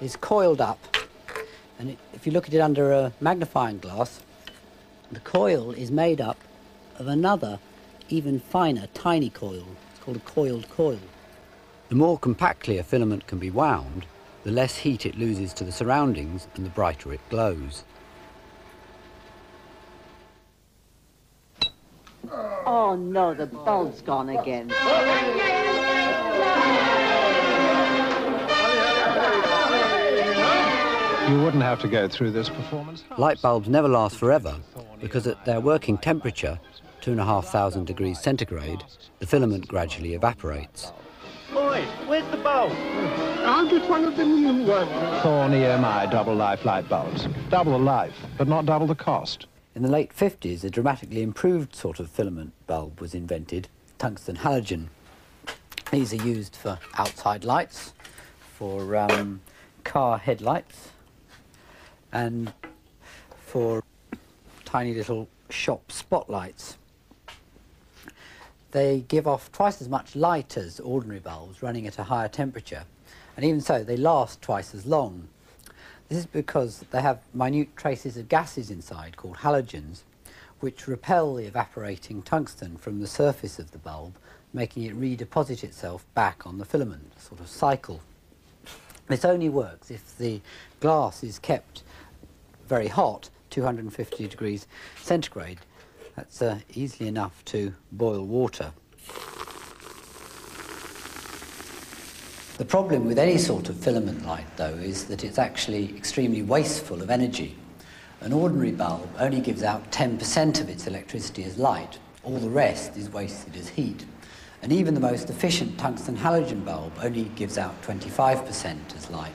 is coiled up, and it, if you look at it under a magnifying glass, the coil is made up of another, even finer, tiny coil. It's called a coiled coil. The more compactly a filament can be wound, the less heat it loses to the surroundings and the brighter it glows. Oh no, the bulb's gone again. Oh, You wouldn't have to go through this performance. Light bulbs never last forever because at their working temperature, two and a half thousand degrees centigrade, the filament gradually evaporates. Boy, where's the bulb? I'll get one of the new ones. Thorn EMI double life light bulbs. Double the life, but not double the cost. In the late 50s, a dramatically improved sort of filament bulb was invented, tungsten halogen. These are used for outside lights, for um, car headlights, and for tiny little shop spotlights. They give off twice as much light as ordinary bulbs running at a higher temperature, and even so, they last twice as long. This is because they have minute traces of gases inside called halogens, which repel the evaporating tungsten from the surface of the bulb, making it redeposit itself back on the filament, sort of cycle. This only works if the glass is kept very hot, 250 degrees centigrade. That's uh, easily enough to boil water. The problem with any sort of filament light, though, is that it's actually extremely wasteful of energy. An ordinary bulb only gives out 10% of its electricity as light. All the rest is wasted as heat. And even the most efficient tungsten halogen bulb only gives out 25% as light.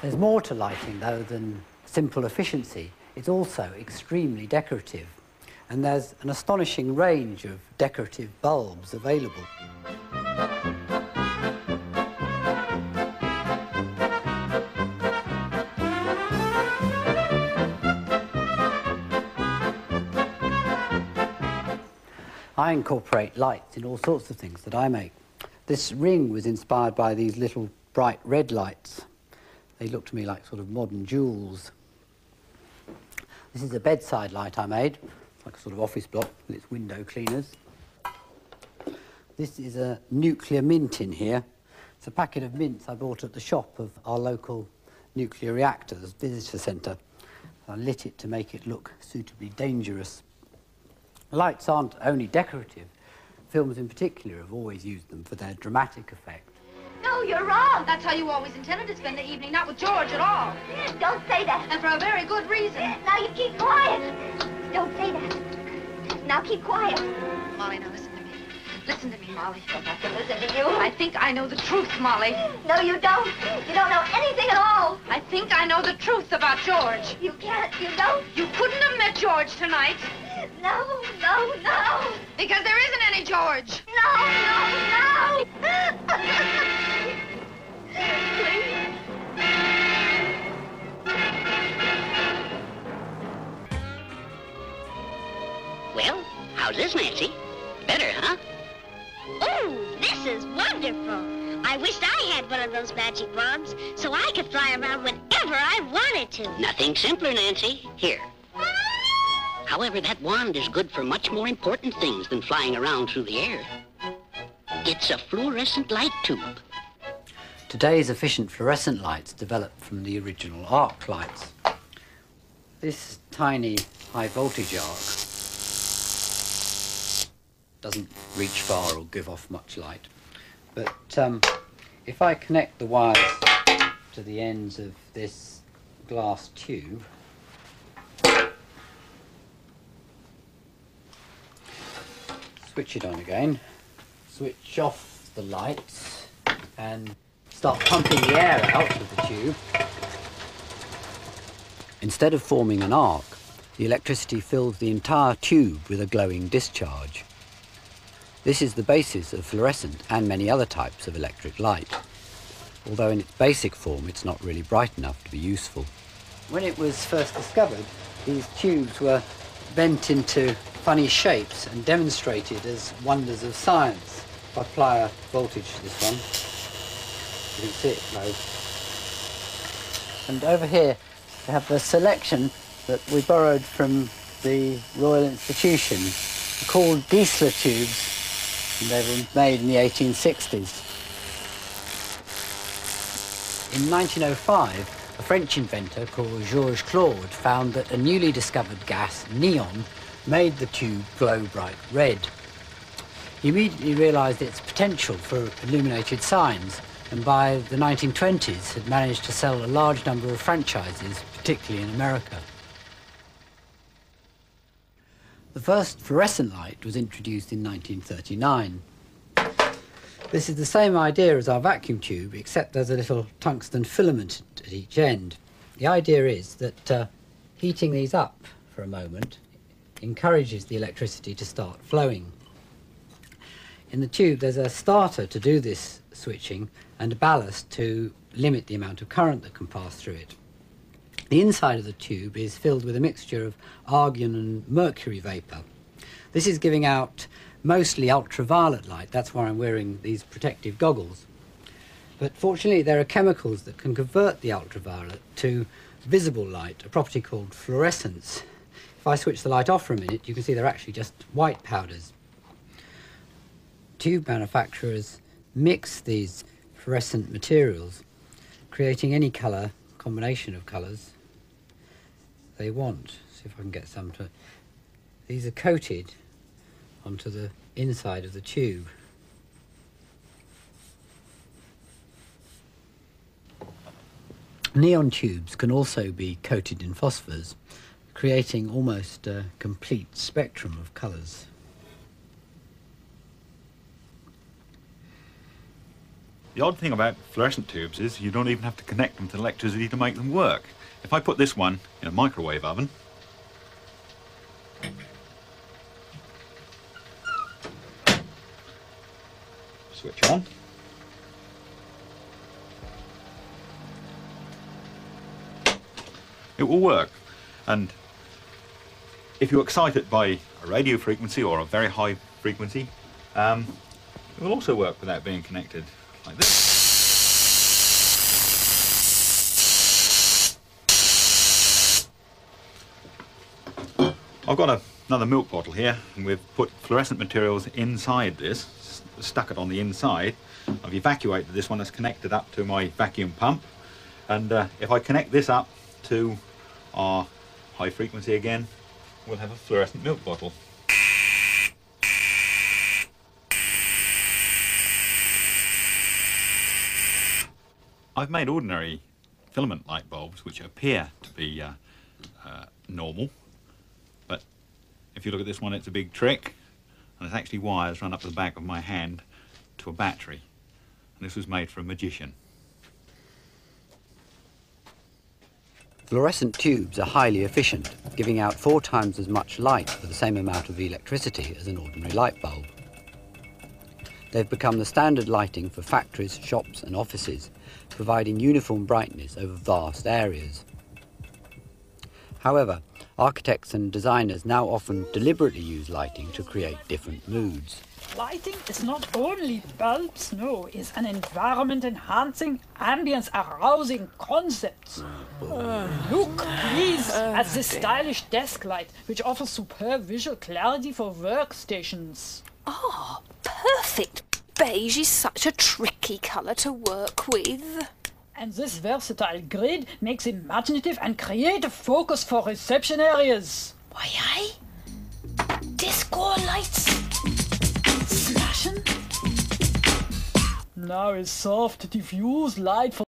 There's more to lighting, though, than simple efficiency. It's also extremely decorative. And there's an astonishing range of decorative bulbs available. I incorporate lights in all sorts of things that I make. This ring was inspired by these little bright red lights. They look to me like sort of modern jewels. This is a bedside light I made, like a sort of office block with its window cleaners. This is a nuclear mint in here. It's a packet of mints I bought at the shop of our local nuclear reactors visitor centre. I lit it to make it look suitably dangerous. Lights aren't only decorative. Films in particular have always used them for their dramatic effect. No, you're wrong. That's how you always intended to spend the evening, not with George at all. Don't say that. And for a very good reason. Now you keep quiet. Don't say that. Now keep quiet. Molly, now listen to me. Listen to me, Molly. I don't have to listen to you. I think I know the truth, Molly. No, you don't. You don't know anything at all. I think I know the truth about George. You can't. You don't. You couldn't have met George tonight. No, no, no. Because there isn't any George. No, no, no. This, Nancy? Better, huh? Oh, this is wonderful. I wished I had one of those magic wands so I could fly around whenever I wanted to. Nothing simpler, Nancy. Here. However, that wand is good for much more important things than flying around through the air. It's a fluorescent light tube. Today's efficient fluorescent lights developed from the original arc lights. This tiny high voltage arc doesn't reach far or give off much light. But um, if I connect the wires to the ends of this glass tube, switch it on again, switch off the lights, and start pumping the air out of the tube. Instead of forming an arc, the electricity fills the entire tube with a glowing discharge. This is the basis of fluorescent and many other types of electric light. Although in its basic form it's not really bright enough to be useful. When it was first discovered, these tubes were bent into funny shapes and demonstrated as wonders of science. If I apply a voltage to this one, You can see it glow. And over here, we have the selection that we borrowed from the Royal Institution, called Geissler tubes, and they were made in the 1860s. In 1905, a French inventor called Georges Claude found that a newly discovered gas, neon, made the tube glow bright red. He immediately realised its potential for illuminated signs, and by the 1920s had managed to sell a large number of franchises, particularly in America. The first fluorescent light was introduced in 1939. This is the same idea as our vacuum tube, except there's a little tungsten filament at each end. The idea is that uh, heating these up for a moment encourages the electricity to start flowing. In the tube, there's a starter to do this switching and a ballast to limit the amount of current that can pass through it. The inside of the tube is filled with a mixture of argon and mercury vapour. This is giving out mostly ultraviolet light, that's why I'm wearing these protective goggles. But fortunately, there are chemicals that can convert the ultraviolet to visible light, a property called fluorescence. If I switch the light off for a minute, you can see they're actually just white powders. Tube manufacturers mix these fluorescent materials, creating any colour, combination of colours they want. See if I can get some to. These are coated onto the inside of the tube. Neon tubes can also be coated in phosphors, creating almost a complete spectrum of colours. The odd thing about fluorescent tubes is you don't even have to connect them to electricity to make them work. If I put this one in a microwave oven, switch on. It will work. And if you excite it by a radio frequency or a very high frequency, um, it will also work without being connected like this. I've got a, another milk bottle here and we've put fluorescent materials inside this, stuck it on the inside. I've evacuated this one that's connected up to my vacuum pump and uh, if I connect this up to our high frequency again, we'll have a fluorescent milk bottle. I've made ordinary filament light bulbs which appear to be uh, uh, normal but if you look at this one, it's a big trick. And it's actually wires run up the back of my hand to a battery. And this was made for a magician. Fluorescent tubes are highly efficient, giving out four times as much light for the same amount of electricity as an ordinary light bulb. They've become the standard lighting for factories, shops and offices, providing uniform brightness over vast areas. However, architects and designers now often deliberately use lighting to create different moods. Lighting is not only bulbs, no, it's an environment enhancing, ambience arousing concept. Uh, look, please, at this stylish desk light, which offers superb visual clarity for workstations. Ah, perfect. Beige is such a tricky colour to work with. And this versatile grid makes imaginative and creative focus for reception areas. Why, aye? Disco lights flashing? Now a soft, diffuse light for